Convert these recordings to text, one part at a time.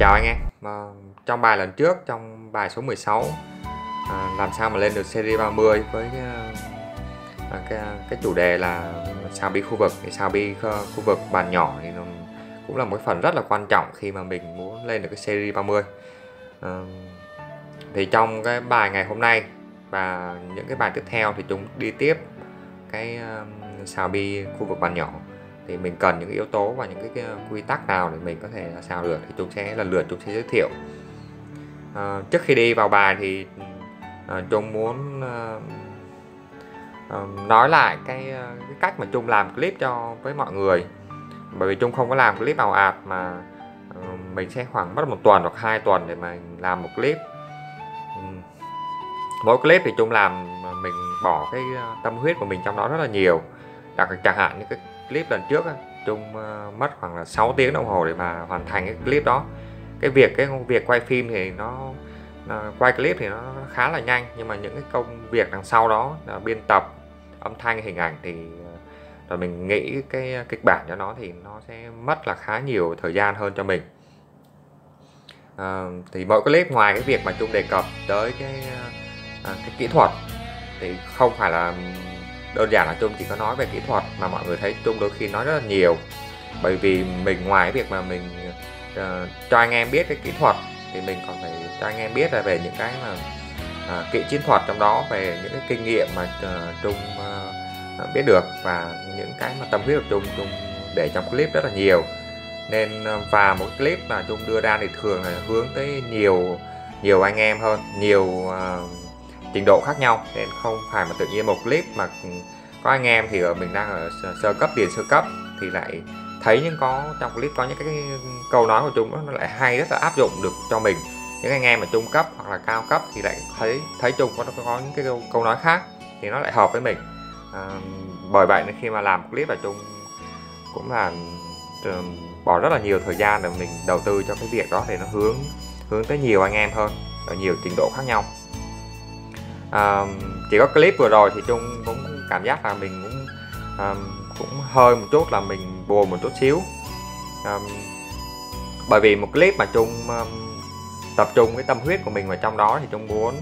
Chào anh em. À, Trong bài lần trước, trong bài số 16 à, Làm sao mà lên được series 30 với à, à cái, à, cái chủ đề là sao bi khu vực. Thì sao bi khu vực bàn nhỏ thì nó cũng là một cái phần rất là quan trọng khi mà mình muốn lên được cái series 30 à, thì trong cái bài ngày hôm nay và những cái bài tiếp theo thì chúng đi tiếp cái à, um, xào bi khu vực bàn nhỏ thì mình cần những yếu tố và những cái, cái quy tắc nào để mình có thể là xào được thì chúng sẽ lần lượt chúng sẽ giới thiệu. À, trước khi đi vào bài thì ờ, à, Trung muốn à, à, nói lại cái, cái cách mà Trung làm clip cho với mọi người. Bởi vì Trung không có làm clip nào ạt mà à, mình sẽ khoảng mất một tuần hoặc hai tuần để mà làm một clip. Ừ. Mỗi clip thì Trung làm mình bỏ cái tâm huyết của mình trong đó rất là nhiều. Đặc chẳng hạn như cái clip lần trước Trung ờ, mất khoảng là 6 tiếng đồng hồ để mà hoàn thành cái clip đó. Cái việc cái công việc quay phim thì nó, nó quay clip thì nó khá là nhanh nhưng mà những cái công việc đằng sau đó là biên tập âm thanh hình ảnh thì ờ, rồi mình nghĩ cái kịch bản cho nó thì nó sẽ mất là khá nhiều thời gian hơn cho mình. À, thì mỗi clip ngoài cái việc mà Trung đề cập tới cái à, cái kỹ thuật thì không phải là đơn giản là Trung chỉ có nói về kỹ thuật mà mọi người thấy Trung đôi khi nói rất là nhiều. Bởi vì mình ngoài việc mà mình uh, cho anh em biết cái kỹ thuật thì mình còn phải cho anh em biết là về những cái mà uh, kỹ chiến thuật trong đó về những cái kinh nghiệm mà uh, Trung uh, biết được và những cái mà tâm huyết của Trung Trung để trong clip rất là nhiều. Nên và một clip mà Trung đưa ra thì thường là hướng tới nhiều nhiều anh em hơn nhiều uh, trình độ khác nhau nên không phải mà tự nhiên một clip mà có anh em thì ở mình đang ở sơ cấp tiền sơ cấp thì lại thấy những có trong clip có những cái câu nói của chúng nó lại hay rất là áp dụng được cho mình. Những anh em mà trung cấp hoặc là cao cấp thì lại thấy thấy chung có có những cái câu, câu nói khác thì nó lại hợp với mình. À, bởi vậy nên khi mà làm clip là chung cũng là ờ, bỏ rất là nhiều thời gian để mình đầu tư cho cái việc đó để nó hướng hướng tới nhiều anh em hơn ở nhiều trình độ khác nhau à, chỉ có clip vừa rồi thì trung cũng cảm giác là mình cũng à, cũng hơi một chút là mình buồn một chút xíu. À, bởi vì một clip mà trung à, tập trung cái tâm huyết của mình vào trong đó thì trung muốn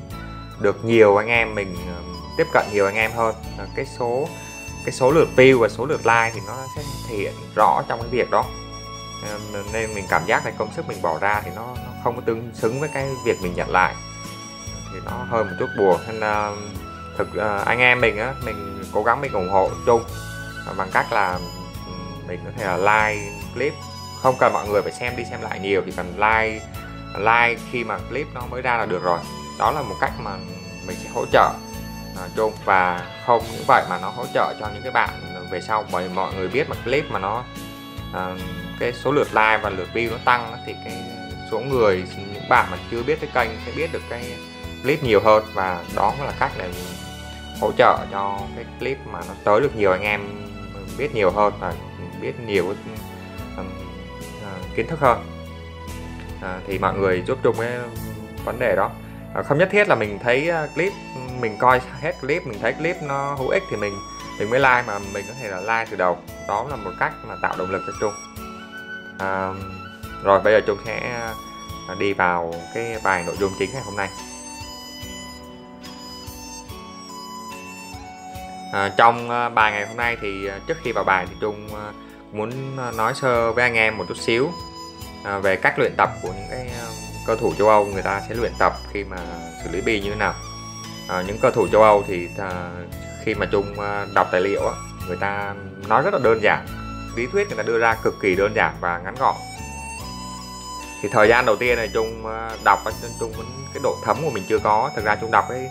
được nhiều anh em mình à, tiếp cận nhiều anh em hơn. À, cái số cái số lượt view và số lượt like thì nó sẽ thể hiện rõ trong cái việc đó. À, nên mình cảm giác là công sức mình bỏ ra thì nó, nó không có tương xứng với cái việc mình nhận lại thì nó hơi một chút buồn. Nên uh, thực uh, anh em mình á mình cố gắng mình ủng hộ chung. À, bằng cách là mình có thể là like clip. Không cần mọi người phải xem đi xem lại nhiều thì cần like like khi mà clip nó mới ra là được rồi. Đó là một cách mà mình sẽ hỗ trợ uh, chung. Và không những vậy mà nó hỗ trợ cho những cái bạn về sau. Bởi mọi người biết mà clip mà nó uh, cái số lượt like và lượt view nó tăng thì cái số người những bạn mà chưa biết cái kênh sẽ biết được cái clip nhiều hơn và đó là cách để hỗ trợ cho cái clip mà nó tới được nhiều anh em biết nhiều hơn và biết nhiều um, uh, kiến thức hơn. À, thì mọi người giúp chung cái vấn đề đó. À, không nhất thiết là mình thấy à, clip mình coi hết clip mình thấy clip nó hữu ích thì mình mình mới like mà mình có thể là like từ đầu. Đó là một cách mà tạo động lực cho chung. À, rồi bây giờ chung sẽ à, đi vào cái bài nội dung chính ngày hôm nay. À, trong ờ, bài ngày hôm nay thì ờ, trước khi vào bài thì Trung muốn nói sơ với anh em một chút xíu về cách luyện tập của những cái cơ thủ châu Âu người ta sẽ luyện tập khi mà xử lý bi như thế nào. à, những cơ thủ châu Âu thì à, khi mà Trung đọc tài liệu người ta nói rất là đơn giản, lý thuyết người ta đưa ra cực kỳ đơn giản và ngắn gọn. Thì thời gian đầu tiên này Trung đọc Trung vẫn cái độ thấm của mình chưa có. Thực ra Trung đọc cái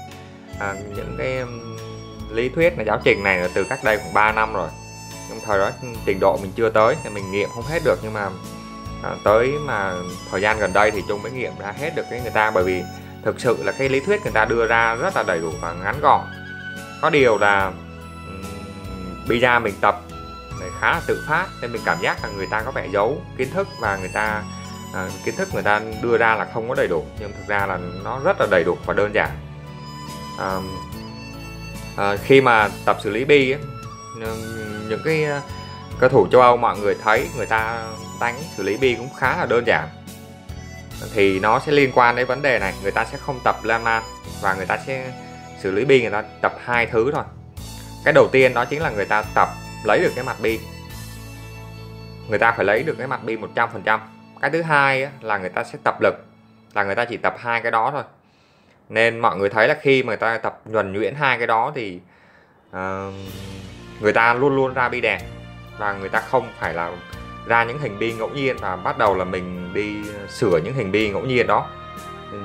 à, những cái lý thuyết là giáo trình này là từ cách đây khoảng 3 năm rồi. Nhưng thời đó ừ, trình độ mình chưa tới nên mình nghiệm không hết được nhưng mà à, tới mà thời gian gần đây thì chung mới nghiệm ra hết được cái người ta. Bởi vì thực sự là cái lý thuyết người ta đưa ra rất là đầy đủ và ngắn gọn. Có điều là um, bây giờ mình tập này khá là tự phát nên mình cảm giác là người ta có vẻ giấu kiến thức và người ta à, kiến thức người ta đưa ra là không có đầy đủ. Nhưng thực ra là nó rất là đầy đủ và đơn giản. À, à, khi mà tập xử lý bi ấy, những cái ờ, cầu thủ châu Âu mọi người thấy người ta đánh xử lý bi cũng khá là đơn giản. Thì nó sẽ liên quan đến vấn đề này người ta sẽ không tập lan man và người ta sẽ xử lý bi người ta tập hai thứ thôi. Cái đầu tiên đó chính là người ta tập lấy được cái mặt bi. Người ta phải lấy được cái mặt bi 100% cái thứ hai là người ta sẽ tập lực là người ta chỉ tập hai cái đó thôi nên mọi người thấy là khi mà người ta tập nhuần nhuyễn hai cái đó thì uh, người ta luôn luôn ra bi đẹp và người ta không phải là ra những hình bi ngẫu nhiên và bắt đầu là mình đi sửa những hình bi ngẫu nhiên đó.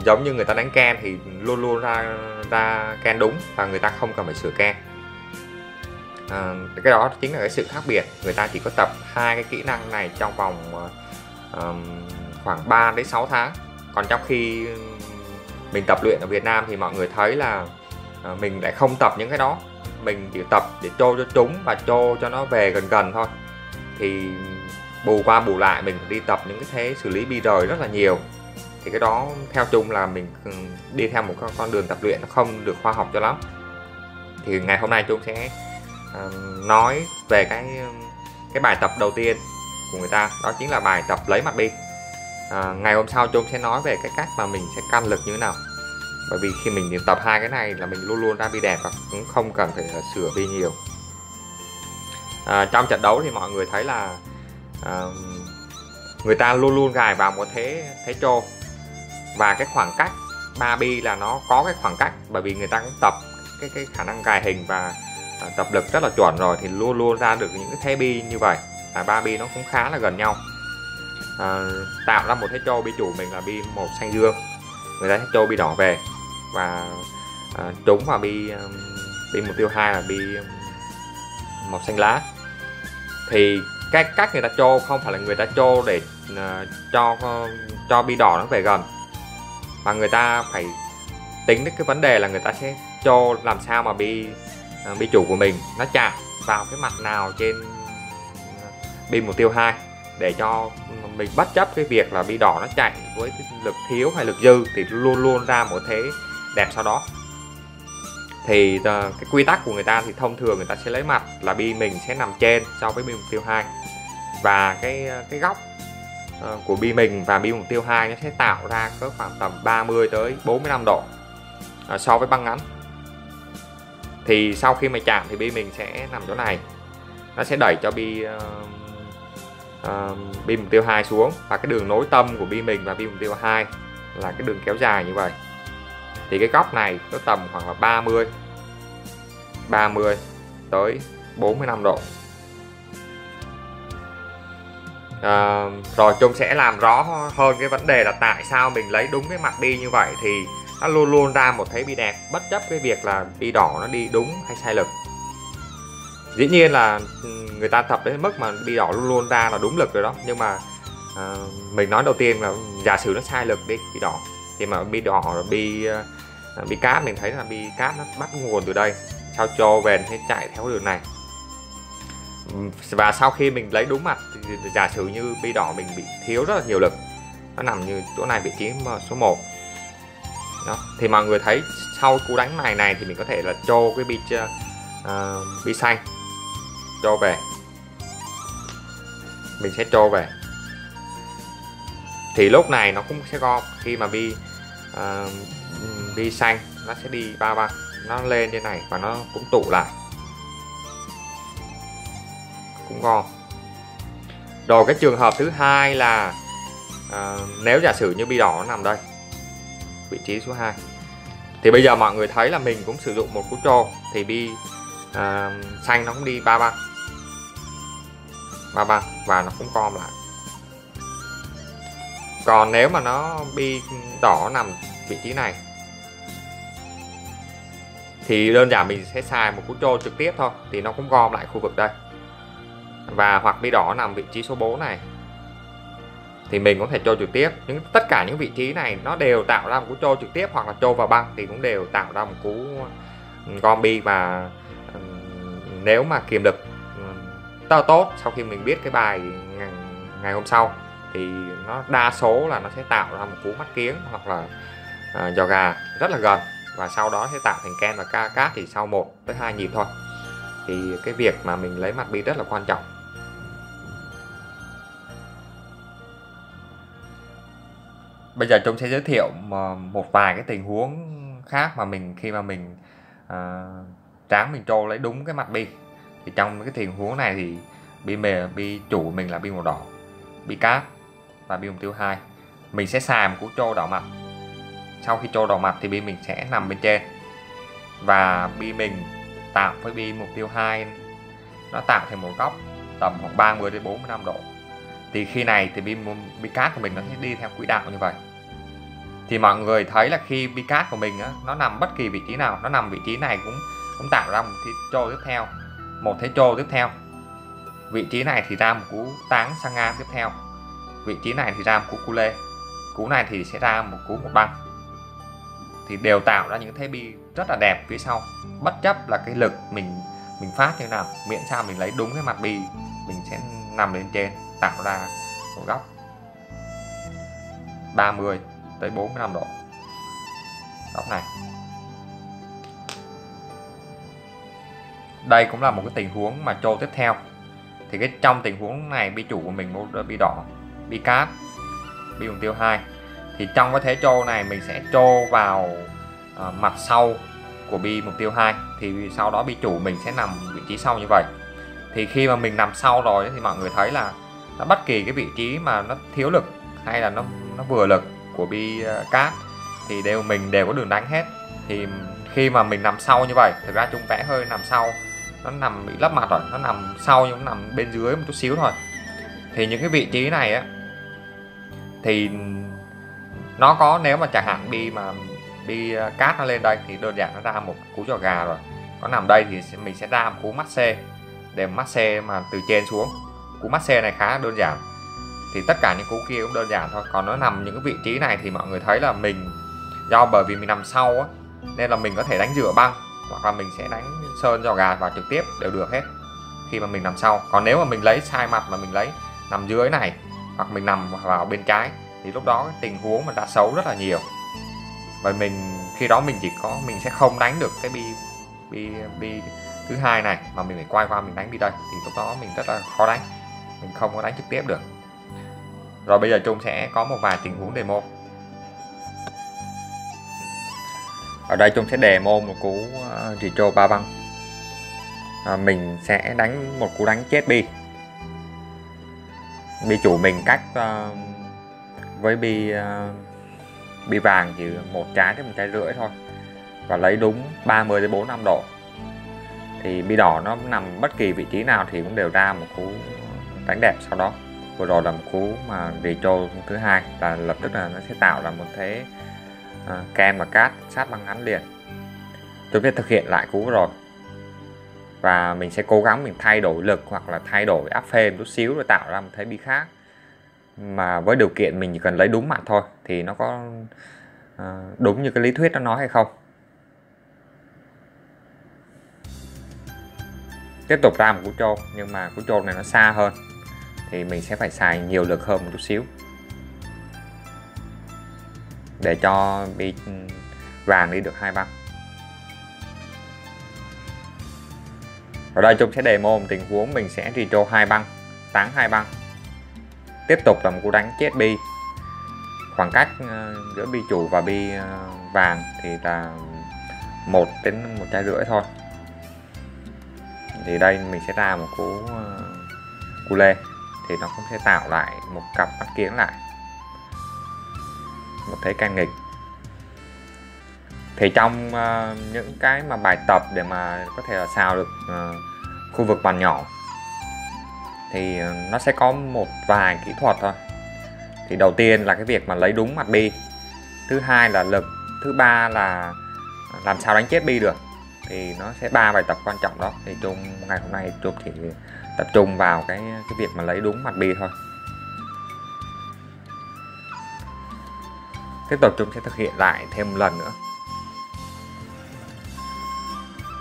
Giống như người ta đánh ken thì luôn luôn ra ra ken đúng và người ta không cần phải sửa ken. À, cái đó chính là cái sự khác biệt. Người ta chỉ có tập hai cái kỹ năng này trong vòng uh, khoảng 3 đến 6 tháng. Còn trong khi mình tập luyện ở Việt Nam thì mọi người thấy là à, mình lại không tập những cái đó. Mình chỉ tập để trô cho chúng và trô cho nó về gần gần thôi. Thì bù qua bù lại mình đi tập những cái thế xử lý bi rời rất là nhiều. Thì cái đó theo chung là mình đi theo một con đường tập luyện nó không được khoa học cho lắm. Thì ngày hôm nay chúng sẽ à, nói về cái cái bài tập đầu tiên của người ta, đó chính là bài tập lấy mặt bi à, ngày hôm sau chúng sẽ nói về cái cách mà mình sẽ căn lực như thế nào. Bởi vì khi mình tập hai cái này là mình luôn luôn ra bi đẹp và cũng không cần phải à, sửa bi nhiều. À, trong trận đấu thì mọi người thấy là à, người ta luôn luôn gài vào một thế thế trô và cái khoảng cách ba bi là nó có cái khoảng cách bởi vì người ta cũng tập cái cái khả năng gài hình và à, tập lực rất là chuẩn rồi thì luôn luôn ra được những cái thế bi như vậy. Là ba bi nó cũng khá là gần nhau à, tạo ra một thế trâu bi chủ mình là bi một xanh dương. Người ta thế trâu bi đỏ về. Và à, trúng vào bi bi mục tiêu hai là bi một màu xanh lá. Thì cái cách người ta trô không phải là người ta trô để uh, cho cho bi đỏ nó về gần. Mà người ta phải tính đến cái vấn đề là người ta sẽ cho làm sao mà bi uh, bi chủ của mình nó chạm vào cái mặt nào trên bi mục tiêu hai để cho mình bất chấp cái việc là bi đỏ nó chạy với cái lực thiếu hay lực dư thì luôn luôn ra một thế đẹp sau đó. Thì ờ, cái quy tắc của người ta thì thông thường người ta sẽ lấy mặt là bi mình sẽ nằm trên so với bi mục tiêu 2 và cái ờ, cái góc ờ, của bi mình và bi mục tiêu 2 nó sẽ tạo ra có khoảng tầm 30 tới 45 độ so với băng ngắn. Thì sau khi mà chạm thì bi mình sẽ nằm chỗ này. Nó sẽ đẩy cho bi uh, bi mục tiêu 2 xuống. Và cái đường nối tâm của bi mình và bi mục tiêu 2 là cái đường kéo dài như vậy. Thì cái góc này nó tầm khoảng là 30 30 tới 45 độ. À, rồi Trung sẽ làm rõ hơn cái vấn đề là tại sao mình lấy đúng cái mặt bi như vậy thì nó luôn luôn ra một thấy bi đẹp. Bất chấp cái việc là bi đỏ nó đi đúng hay sai lực dĩ nhiên là ừ, người ta tập đến mức mà bi đỏ luôn luôn ra là đúng lực rồi đó. Nhưng mà à, mình nói đầu tiên là giả sử nó sai lực đi bi đỏ. Thì mà bi đỏ bi à, ờ, bi cát mình thấy là bi cát nó bắt nguồn từ đây. Sao cho về thế chạy theo đường này? Ừ, và sau khi mình lấy đúng mặt thì giả sử như bi đỏ mình bị thiếu rất là nhiều lực. Nó nằm như chỗ này vị trí số 1 đó. thì mọi người thấy sau cú đánh này này thì mình có thể là cho cái bi uh, ờ, bi xanh cho về. Mình sẽ trô về. Thì lúc này nó cũng sẽ gom khi mà bi uh, bi xanh nó sẽ đi ba ba. Nó lên như này và nó cũng tụ lại. Cũng ngon. Rồi cái trường hợp thứ hai là à, nếu giả sử như bi đỏ nó nằm đây vị trí số 2 thì bây giờ mọi người thấy là mình cũng sử dụng một cú trô thì bi à, xanh nó cũng đi ba ba ba băng và nó cũng com lại. Còn nếu mà nó bi đỏ nằm vị trí này, thì đơn giản mình sẽ xài một cú trô trực tiếp thôi, thì nó cũng gom lại khu vực đây. Và hoặc bi đỏ nằm vị trí số 4 này, thì mình có thể trôi trực tiếp. Những, tất cả những vị trí này nó đều tạo ra một cú trôi trực tiếp hoặc là trôi vào băng thì cũng đều tạo ra một cú ừ, gom bi. Và ừ, nếu mà kiềm lực tốt. Sau khi mình biết cái bài ngày, ngày hôm sau thì nó đa số là nó sẽ tạo ra một cú mắt kiếng hoặc là uh, giò gà rất là gần. Và sau đó sẽ tạo thành ken và ca cát thì sau 1 tới 2 nhịp thôi. Thì cái việc mà mình lấy mặt bi rất là quan trọng. Bây giờ chúng sẽ giới thiệu một vài cái tình huống khác mà mình khi mà mình uh, tráng mình trô lấy đúng cái mặt bi thì trong cái tình huống này thì bi mề bi chủ của mình là bi màu đỏ bi cát và bi mục tiêu hai. Mình sẽ xài một cú trô đỏ mặt. Sau khi trô đỏ mặt thì bi mình sẽ nằm bên trên. Và bi mình tạo với bi mục tiêu 2 nó tạo thành một góc tầm khoảng 30 đến 45 độ. Thì khi này thì bi, bi cát của mình nó sẽ đi theo quỹ đạo như vậy. Thì mọi người thấy là khi bi cát của mình á, nó nằm bất kỳ vị trí nào nó nằm vị trí này cũng cũng tạo ra một cái trô tiếp theo một thế trô tiếp theo. Vị trí này thì ra một cú táng sang ngang tiếp theo. Vị trí này thì ra một cú cu lê. Cú này thì sẽ ra một cú một băng. Thì đều tạo ra những thế bi rất là đẹp phía sau. Bất chấp là cái lực mình mình phát như nào, miễn sao mình lấy đúng cái mặt bi, mình sẽ nằm lên trên, tạo ra một góc 30 tới 45 độ. Góc này. Đây cũng là một cái tình huống mà trô tiếp theo. Thì cái trong tình huống này bi chủ của mình bi đỏ bi cát bi mục tiêu 2 thì trong cái thế trô này mình sẽ trô vào uh, mặt sau của bi mục tiêu 2 thì sau đó bi chủ mình sẽ nằm vị trí sau như vậy. Thì khi mà mình nằm sau rồi thì mọi người thấy là nó bất kỳ cái vị trí mà nó thiếu lực hay là nó nó vừa lực của bi uh, cát thì đều mình đều có đường đánh hết. Thì khi mà mình nằm sau như vậy thực ra chúng vẽ hơi nằm sau nó nằm bị lấp mặt rồi, nó nằm sau nhưng nó nằm bên dưới một chút xíu thôi. Thì những cái vị trí này á, thì nó có nếu mà chẳng hạn đi mà đi à, cát nó lên đây thì đơn giản nó ra một cú trò gà rồi. Có nằm đây thì mình sẽ ra một cú mắt xe để mắt xe mà từ trên xuống. Cú mắt xe này khá đơn giản. Thì tất cả những cú kia cũng đơn giản thôi. Còn nó nằm những cái vị trí này thì mọi người thấy là mình, do bởi vì mình nằm sau á, nên là mình có thể đánh dựa băng hoặc là mình sẽ đánh sơn giò gà vào trực tiếp đều được hết. Khi mà mình nằm sau. Còn nếu mà mình lấy sai mặt mà mình lấy nằm dưới này, hoặc mình nằm vào bên trái, thì lúc đó cái tình huống mà đã xấu rất là nhiều. Và mình, khi đó mình chỉ có, mình sẽ không đánh được cái bi bi bi thứ hai này, mà mình phải quay qua mình đánh bi đây. Thì lúc đó mình rất là khó đánh. Mình không có đánh trực tiếp được. Rồi bây giờ Chung sẽ có một vài tình huống demo ở đây chúng sẽ demo một cú ờ, retro ba băng. À, mình sẽ đánh một cú đánh chết bi. Bi chủ mình cách uh, với bi uh, bi vàng chỉ một trái đến một trái rưỡi thôi. Và lấy đúng 30 đến 45 độ. Thì bi đỏ nó nằm bất kỳ vị trí nào thì cũng đều ra một cú đánh đẹp sau đó. Vừa rồi là một cú mà retro thứ hai là lập tức là nó sẽ tạo ra một thế uh, kem và cát sát băng ngắn liền. Tôi biết thực hiện lại cú rồi. Và mình sẽ cố gắng mình thay đổi lực hoặc là thay đổi áp phê một chút xíu để tạo ra một thế bi khác. Mà với điều kiện mình chỉ cần lấy đúng mặt thôi thì nó có ờ, đúng như cái lý thuyết nó nói hay không? Tiếp tục ra một cú trô nhưng mà cú trô này nó xa hơn thì mình sẽ phải xài nhiều lực hơn một chút xíu để cho bị vàng đi được hai băng. Ở đây chúng sẽ đề một tình huống, mình sẽ retro hai băng, tán hai băng. Tiếp tục là một cú đánh chết bi. Khoảng cách ờ, giữa bi chủ và bi ờ, vàng thì là một đến một trái rưỡi thôi. Thì đây mình sẽ ra một cú ờ, cú lê, thì nó cũng sẽ tạo lại một cặp mắt kiến lại một thế can nghịch. Thì trong uh, những cái mà bài tập để mà có thể là xào được uh, khu vực bàn nhỏ thì ờ, nó sẽ có một vài kỹ thuật thôi. Thì đầu tiên là cái việc mà lấy đúng mặt bi. Thứ hai là lực thứ ba là làm sao đánh chết bi được. Thì nó sẽ ba bài tập quan trọng đó. Thì trung ngày hôm nay trung chỉ tập trung vào cái cái việc mà lấy đúng mặt bi thôi. Tiếp tục chúng sẽ thực hiện lại thêm một lần nữa.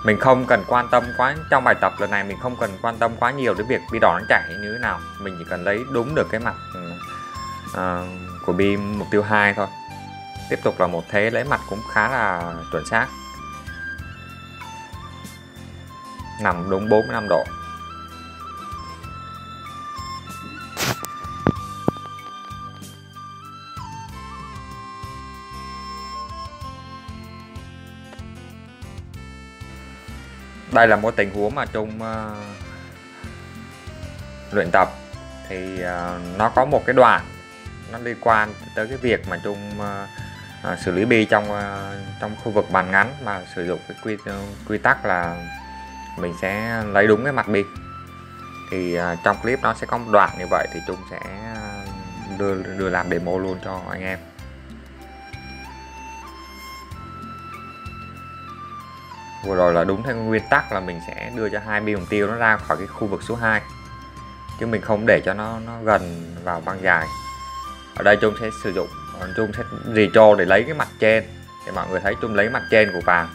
Mình không cần quan tâm quá trong bài tập lần này mình không cần quan tâm quá nhiều đến việc bi đỏ nó chạy như thế nào. Mình chỉ cần lấy đúng được cái mặt uh, của bi mục tiêu 2 thôi. Tiếp tục là một thế lấy mặt cũng khá là chuẩn xác. Nằm đúng 45 độ. Đây là một tình huống mà Trung uh, ờ, luyện tập. Thì uh, nó có một cái đoạn nó liên quan tới cái việc mà Trung uh, ờ, uh, xử lý bi trong uh, trong khu vực bàn ngắn mà sử dụng cái quy uh, quy tắc là mình sẽ lấy đúng cái mặt bi. Thì uh, trong clip nó sẽ có một đoạn như vậy thì Trung sẽ đưa đưa làm demo luôn cho anh em. Vừa rồi là đúng theo nguyên tắc là mình sẽ đưa cho hai bi mục tiêu nó ra khỏi cái khu vực số 2 chứ mình không để cho nó nó gần vào băng dài. Ở đây Trung sẽ sử dụng Trung sẽ retro để lấy cái mặt trên để mọi người thấy Trung lấy mặt trên của vàng.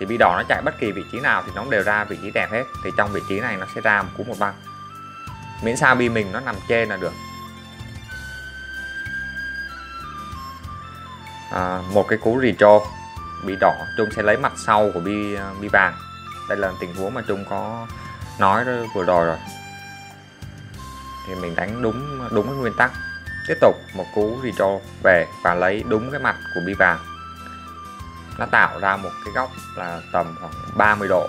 Thì bi đỏ nó chạy bất kỳ vị trí nào thì nó đều ra vị trí đẹp hết. Thì trong vị trí này nó sẽ ra một cú một băng. Miễn sao bi mình nó nằm trên là được. À, một cái cú retro bị đỏ. Trung sẽ lấy mặt sau của bi ờ, bi vàng. Đây là tình huống mà Trung có nói vừa rồi rồi. Thì mình đánh đúng đúng cái nguyên tắc. Tiếp tục một cú retro về và lấy đúng cái mặt của bi vàng. Nó tạo ra một cái góc là tầm khoảng 30 độ.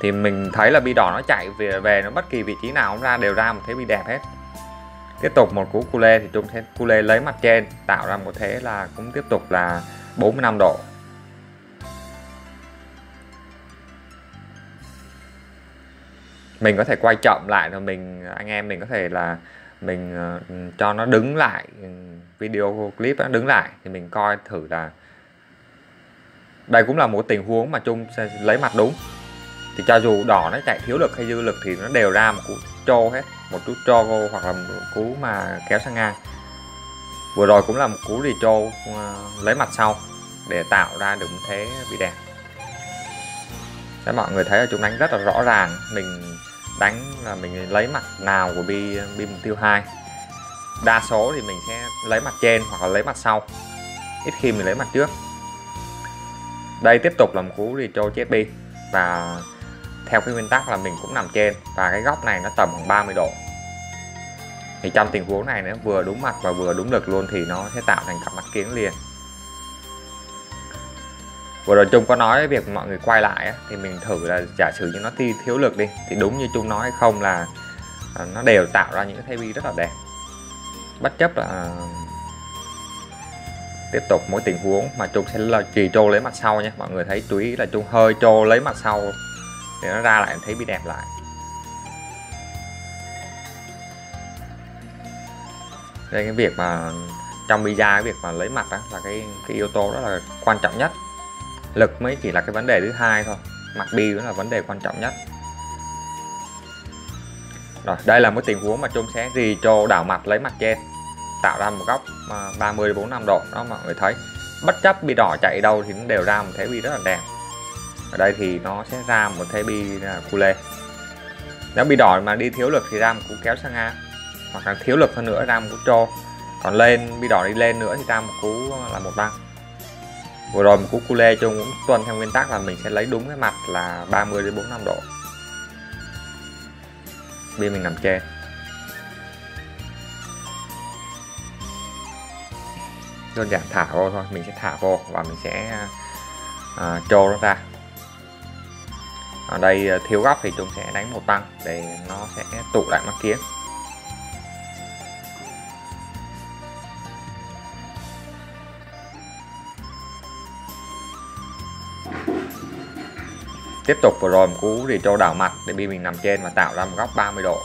Thì mình thấy là bi đỏ nó chạy về về nó bất kỳ vị trí nào cũng ra, đều ra một thế bi đẹp hết. Tiếp tục một cú cu lê thì trung sẽ cu lê lấy mặt trên, tạo ra một thế là cũng tiếp tục là 45 độ. Mình có thể quay chậm lại rồi mình anh em mình có thể là mình uh, cho nó đứng lại video clip nó đứng lại thì mình coi thử là đây cũng là một tình huống mà chung sẽ lấy mặt đúng. Thì cho dù đỏ nó chạy thiếu lực hay dư lực thì nó đều ra một cú trô hết một cú trô hoặc là một cú mà kéo sang ngang vừa rồi cũng là một cú retro ờ, lấy mặt sau để tạo ra được một thế bị đẹp. Đấy, mọi người thấy là chúng đánh rất là rõ ràng mình đánh là mình lấy mặt nào của bi bi mục tiêu 2 đa số thì mình sẽ lấy mặt trên hoặc là lấy mặt sau ít khi mình lấy mặt trước. Đây tiếp tục là một cú retro chết bi và theo cái nguyên tắc là mình cũng nằm trên và cái góc này nó tầm khoảng 30 độ thì trong tình huống này nó vừa đúng mặt và vừa đúng lực luôn thì nó sẽ tạo thành cặp mắt kiếng liền. Vừa rồi Trung có nói việc mọi người quay lại thì mình thử là giả sử như nó thi thiếu lực đi, thì đúng như Trung nói hay không là à, nó đều tạo ra những cái thay vi rất là đẹp. Bất chấp là à, tiếp tục mỗi tình huống mà Trung sẽ là trì trô lấy mặt sau nhé mọi người thấy chú ý là Trung hơi trô lấy mặt sau để nó ra lại thấy bị đẹp lại. Đây, cái việc mà trong pizza, cái việc mà lấy mặt đó là cái cái yếu tố đó là quan trọng nhất. Lực mới chỉ là cái vấn đề thứ hai thôi, mặt bi mới là vấn đề quan trọng nhất. Rồi, đây là một tình huống mà chung sẽ gì cho đảo mặt lấy mặt trên, tạo ra một góc à, 30 45 độ, đó mọi người thấy. Bất chấp bi đỏ chạy đâu thì nó đều ra một thế bi rất là đẹp. Ở đây thì nó sẽ ra một thế bi à, cu lê. Nếu bi đỏ mà đi thiếu lực thì ra một cú kéo sang ngang hoặc là thiếu lực hơn nữa ra một cú trô còn lên bi đỏ đi lên nữa thì ra một cú là một băng. Vừa rồi một cú cu lê chung cũng tuân theo nguyên tắc là mình sẽ lấy đúng cái mặt là 30 đến 45 độ. Bi mình nằm trên. Đơn giản thả vô thôi mình sẽ thả vô và mình sẽ à, trô nó ra. Ở đây à, thiếu góc thì chúng sẽ đánh một tăng để nó sẽ tụ lại mắt kiến. Tiếp tục vừa rồi, một cú retro đảo mặt để bi mình nằm trên và tạo ra một góc 30 độ.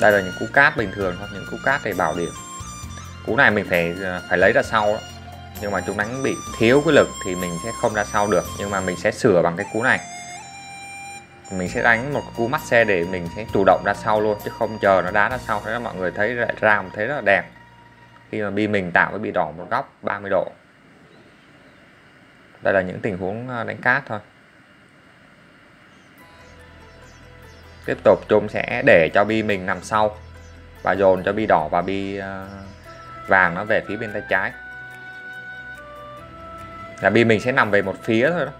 Đây là những cú cát bình thường thôi, những cú cát để bảo điểm. Cú này mình phải ờ, phải lấy ra sau đó. nhưng mà chúng đánh bị thiếu cái lực thì mình sẽ không ra sau được. Nhưng mà mình sẽ sửa bằng cái cú này. Mình sẽ đánh một cú mắt xe để mình sẽ chủ động ra sau luôn, chứ không chờ nó đá ra sau thế mọi người thấy ra một thế rất là đẹp khi mà bi mình tạo cái bị đỏ một góc 30 độ. Đây là những tình huống ờ, đánh cát thôi. Tiếp tục chúng sẽ để cho bi mình nằm sau và dồn cho bi đỏ và bi ờ, vàng nó về phía bên tay trái. Là bi mình sẽ nằm về một phía thôi đó.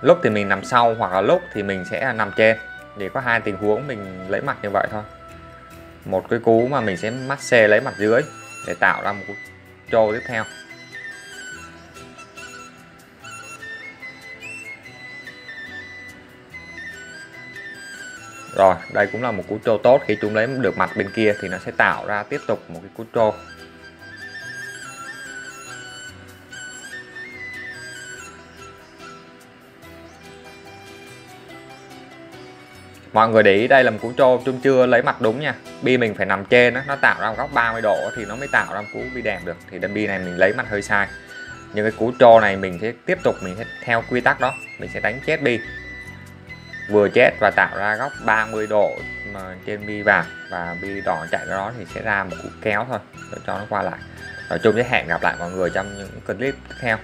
Lúc thì mình nằm sau hoặc là lúc thì mình sẽ nằm trên. Để có hai tình huống mình lấy mặt như vậy thôi. Một cái cú mà mình sẽ mắt xe lấy mặt dưới để tạo ra một cú trô tiếp theo. Rồi, đây cũng là một cú trô tốt. Khi chúng lấy được mặt bên kia thì nó sẽ tạo ra tiếp tục một cái cú trô mọi người để ý đây là một cú trô chung chưa lấy mặt đúng nha. Bi mình phải nằm trên đó, nó tạo ra một góc 30 độ thì nó mới tạo ra một cú bi đẹp được. Thì đâm bi này mình lấy mặt hơi sai. Nhưng cái cú trô này mình sẽ tiếp tục mình sẽ theo quy tắc đó. Mình sẽ đánh chết bi vừa chết và tạo ra góc 30 độ mà trên bi vàng và bi đỏ chạy ra đó thì sẽ ra một cú kéo thôi để cho nó qua lại. Nói chung sẽ hẹn gặp lại mọi người trong những clip tiếp theo.